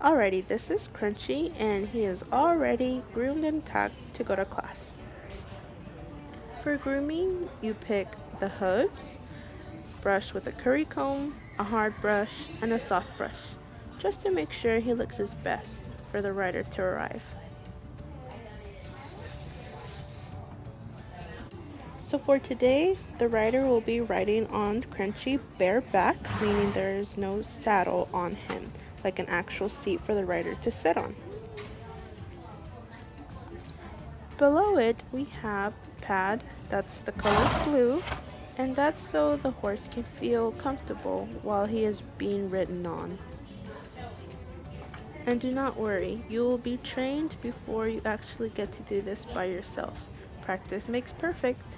Alrighty, this is Crunchy, and he is already groomed and tacked to go to class. For grooming, you pick the hooves, brush with a curry comb, a hard brush, and a soft brush, just to make sure he looks his best for the rider to arrive. So for today, the rider will be riding on Crunchy bareback, meaning there is no saddle on him, like an actual seat for the rider to sit on. Below it, we have pad, that's the color blue, and that's so the horse can feel comfortable while he is being ridden on. And do not worry, you will be trained before you actually get to do this by yourself. Practice makes perfect.